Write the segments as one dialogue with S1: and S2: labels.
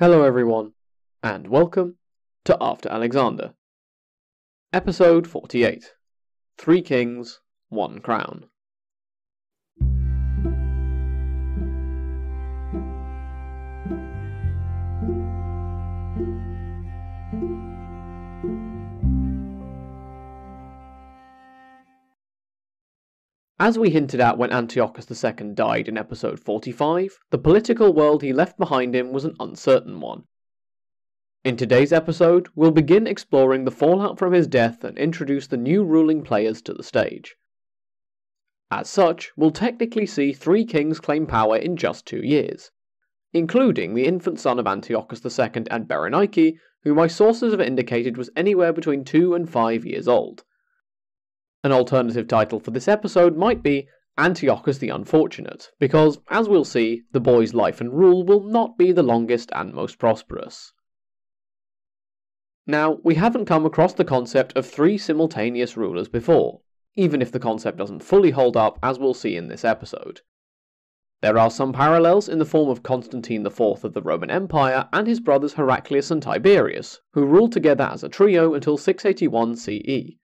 S1: Hello, everyone, and welcome to After Alexander. Episode 48 Three Kings, One Crown. As we hinted at when Antiochus II died in episode 45, the political world he left behind him was an uncertain one. In today's episode, we'll begin exploring the fallout from his death and introduce the new ruling players to the stage. As such, we'll technically see three kings claim power in just two years, including the infant son of Antiochus II and Berenike, who my sources have indicated was anywhere between two and five years old. An alternative title for this episode might be Antiochus the Unfortunate, because, as we'll see, the boy's life and rule will not be the longest and most prosperous. Now, we haven't come across the concept of three simultaneous rulers before, even if the concept doesn't fully hold up as we'll see in this episode. There are some parallels in the form of Constantine IV of the Roman Empire and his brothers Heraclius and Tiberius, who ruled together as a trio until 681 CE,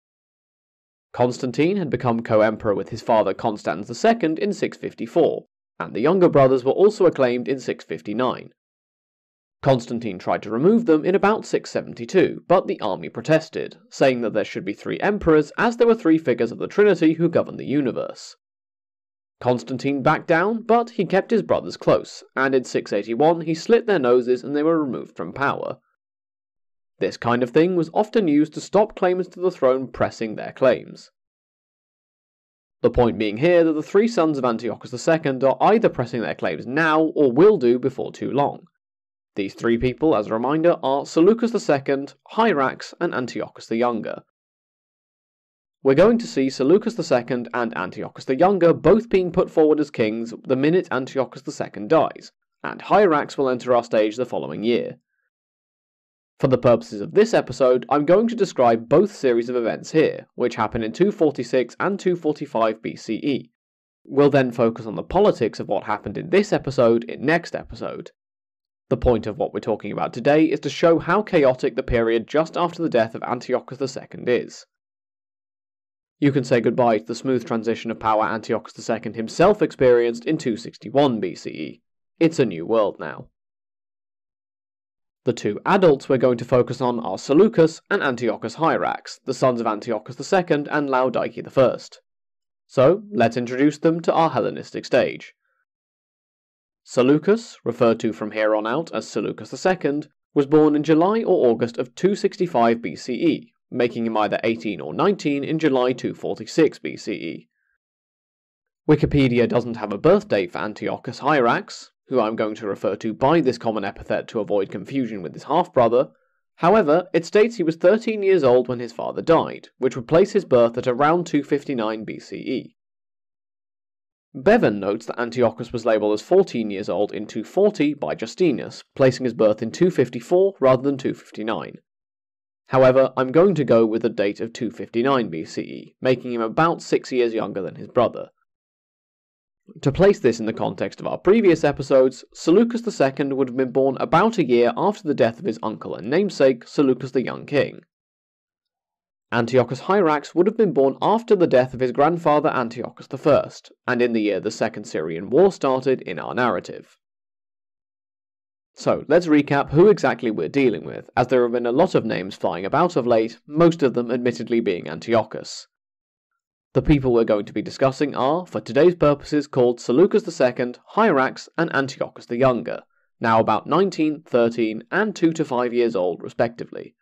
S1: Constantine had become co-emperor with his father Constans II in 654, and the younger brothers were also acclaimed in 659. Constantine tried to remove them in about 672, but the army protested, saying that there should be three emperors as there were three figures of the Trinity who govern the universe. Constantine backed down, but he kept his brothers close, and in 681 he slit their noses and they were removed from power. This kind of thing was often used to stop claimants to the throne pressing their claims. The point being here that the three sons of Antiochus II are either pressing their claims now or will do before too long. These three people, as a reminder, are Seleucus II, Hierax, and Antiochus the Younger. We're going to see Seleucus II and Antiochus the Younger both being put forward as kings the minute Antiochus II dies, and Hierax will enter our stage the following year. For the purposes of this episode, I'm going to describe both series of events here, which happen in 246 and 245 BCE. We'll then focus on the politics of what happened in this episode in next episode. The point of what we're talking about today is to show how chaotic the period just after the death of Antiochus II is. You can say goodbye to the smooth transition of power Antiochus II himself experienced in 261 BCE. It's a new world now. The two adults we're going to focus on are Seleucus and Antiochus Hierax, the sons of Antiochus II and Laodike I. So, let's introduce them to our Hellenistic stage. Seleucus, referred to from here on out as Seleucus II, was born in July or August of 265 BCE, making him either 18 or 19 in July 246 BCE. Wikipedia doesn't have a birth date for Antiochus Hierax, who I'm going to refer to by this common epithet to avoid confusion with his half brother. However, it states he was 13 years old when his father died, which would place his birth at around 259 BCE. Bevan notes that Antiochus was labelled as 14 years old in 240 by Justinus, placing his birth in 254 rather than 259. However, I'm going to go with the date of 259 BCE, making him about 6 years younger than his brother. To place this in the context of our previous episodes, Seleucus II would have been born about a year after the death of his uncle and namesake, Seleucus the Young King. Antiochus Hierax would have been born after the death of his grandfather Antiochus I, and in the year the Second Syrian War started in our narrative. So, let's recap who exactly we're dealing with, as there have been a lot of names flying about of late, most of them admittedly being Antiochus. The people we're going to be discussing are, for today's purposes, called Seleucus II, Hierax, and Antiochus the Younger, now about 19, 13, and 2 to 5 years old, respectively.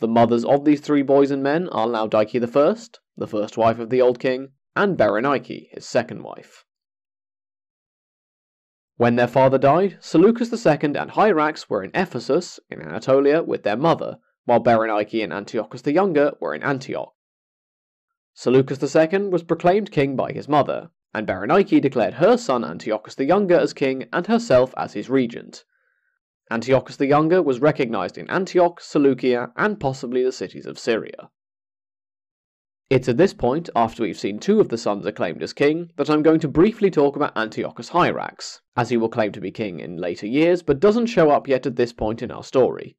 S1: The mothers of these three boys and men are Laodike I, the first wife of the old king, and Berenike, his second wife. When their father died, Seleucus II and Hierax were in Ephesus, in Anatolia, with their mother, while Berenike and Antiochus the Younger were in Antioch. Seleucus II was proclaimed king by his mother, and Berenike declared her son Antiochus the Younger as king and herself as his regent. Antiochus the Younger was recognized in Antioch, Seleucia, and possibly the cities of Syria. It's at this point, after we've seen two of the sons acclaimed as king, that I'm going to briefly talk about Antiochus Hierax, as he will claim to be king in later years but doesn't show up yet at this point in our story.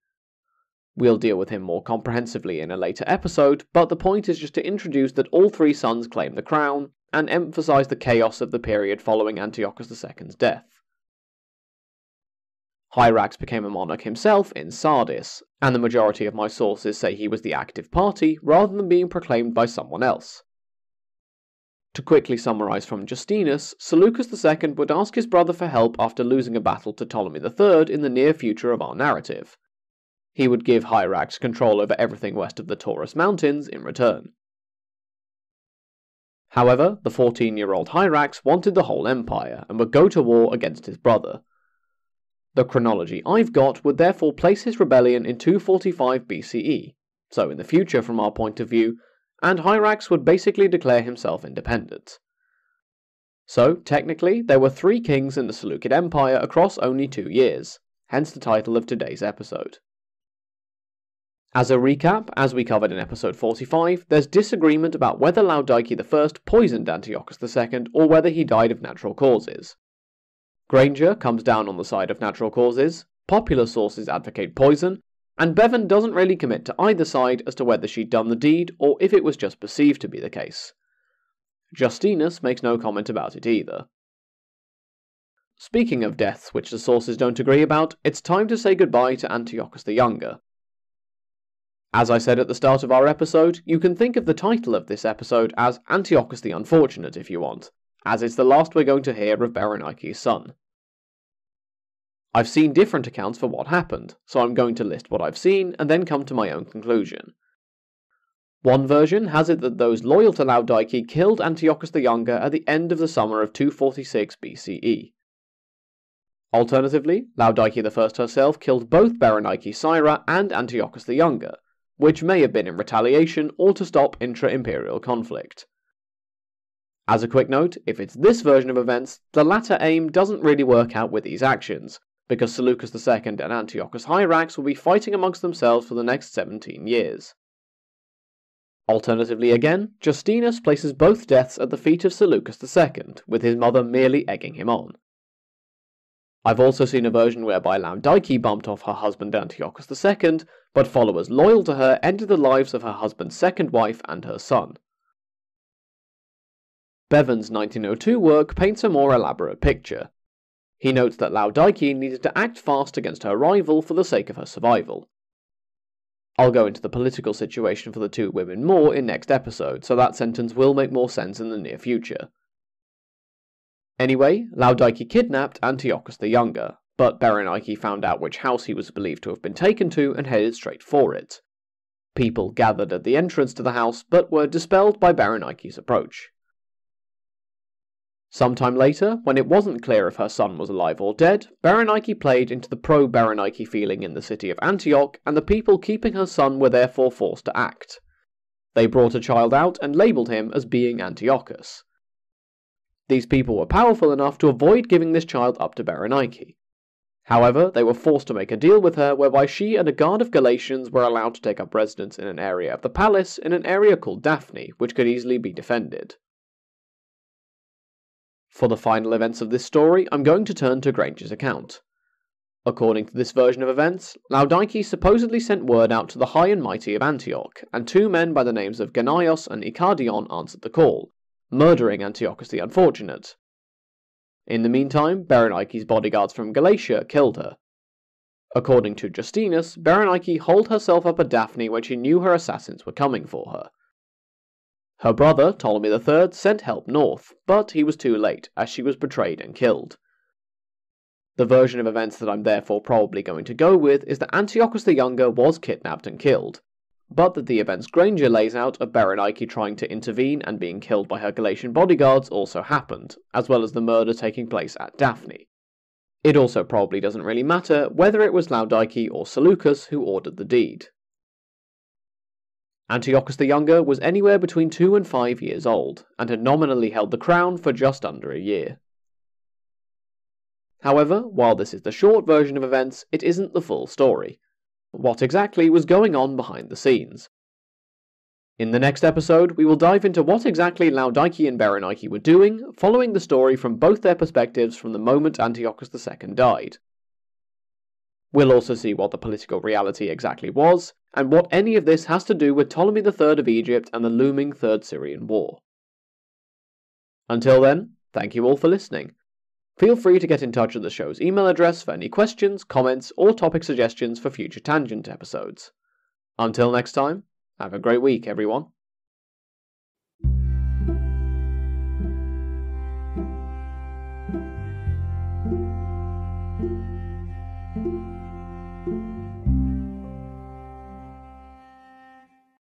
S1: We'll deal with him more comprehensively in a later episode, but the point is just to introduce that all three sons claim the crown, and emphasize the chaos of the period following Antiochus II's death. Hierax became a monarch himself in Sardis, and the majority of my sources say he was the active party rather than being proclaimed by someone else. To quickly summarize from Justinus, Seleucus II would ask his brother for help after losing a battle to Ptolemy III in the near future of our narrative. He would give Hierax control over everything west of the Taurus Mountains in return. However, the 14 year old Hierax wanted the whole empire and would go to war against his brother, the chronology I've got would therefore place his rebellion in 245 BCE, so in the future from our point of view, and Hierax would basically declare himself independent. So, technically, there were three kings in the Seleucid Empire across only two years, hence the title of today's episode. As a recap, as we covered in episode 45, there's disagreement about whether Laodike I poisoned Antiochus II or whether he died of natural causes. Grainger comes down on the side of natural causes, popular sources advocate poison, and Bevan doesn't really commit to either side as to whether she'd done the deed or if it was just perceived to be the case. Justinus makes no comment about it either. Speaking of deaths which the sources don't agree about, it's time to say goodbye to Antiochus the Younger. As I said at the start of our episode, you can think of the title of this episode as Antiochus the Unfortunate if you want, as it's the last we're going to hear of Berenike's son. I've seen different accounts for what happened, so I'm going to list what I've seen and then come to my own conclusion. One version has it that those loyal to Laodike killed Antiochus the Younger at the end of the summer of 246 BCE. Alternatively, Laodike I herself killed both Berenike Syra and Antiochus the Younger, which may have been in retaliation or to stop intra imperial conflict. As a quick note, if it's this version of events, the latter aim doesn't really work out with these actions, because Seleucus II and Antiochus Hierax will be fighting amongst themselves for the next 17 years. Alternatively again, Justinus places both deaths at the feet of Seleucus II, with his mother merely egging him on. I've also seen a version whereby Laodike bumped off her husband Antiochus II, but followers loyal to her ended the lives of her husband's second wife and her son. Bevan's 1902 work paints a more elaborate picture. He notes that Laodike needed to act fast against her rival for the sake of her survival. I'll go into the political situation for the two women more in next episode, so that sentence will make more sense in the near future. Anyway, Laodike kidnapped Antiochus the Younger, but Berenike found out which house he was believed to have been taken to and headed straight for it. People gathered at the entrance to the house, but were dispelled by Berenike's approach. Sometime later, when it wasn't clear if her son was alive or dead, Berenike played into the pro Berenike feeling in the city of Antioch, and the people keeping her son were therefore forced to act. They brought a child out and labelled him as being Antiochus. These people were powerful enough to avoid giving this child up to Berenike. However, they were forced to make a deal with her whereby she and a guard of Galatians were allowed to take up residence in an area of the palace in an area called Daphne, which could easily be defended. For the final events of this story, I'm going to turn to Grainger's account. According to this version of events, Laodike supposedly sent word out to the high and mighty of Antioch, and two men by the names of Gannaios and Icadion answered the call, murdering Antiochus the Unfortunate. In the meantime, Berenike's bodyguards from Galatia killed her. According to Justinus, Berenike holed herself up at Daphne when she knew her assassins were coming for her. Her brother, Ptolemy III, sent help north, but he was too late, as she was betrayed and killed. The version of events that I'm therefore probably going to go with is that Antiochus the Younger was kidnapped and killed, but that the events Grainger lays out of Berenike trying to intervene and being killed by her Galatian bodyguards also happened, as well as the murder taking place at Daphne. It also probably doesn't really matter whether it was Laodike or Seleucus who ordered the deed. Antiochus the Younger was anywhere between two and five years old, and had nominally held the crown for just under a year. However, while this is the short version of events, it isn't the full story. What exactly was going on behind the scenes? In the next episode, we will dive into what exactly Laodike and Berenike were doing, following the story from both their perspectives from the moment Antiochus II died. We'll also see what the political reality exactly was, and what any of this has to do with Ptolemy III of Egypt and the looming Third Syrian War. Until then, thank you all for listening. Feel free to get in touch at the show's email address for any questions, comments, or topic suggestions for future Tangent episodes. Until next time, have a great week, everyone.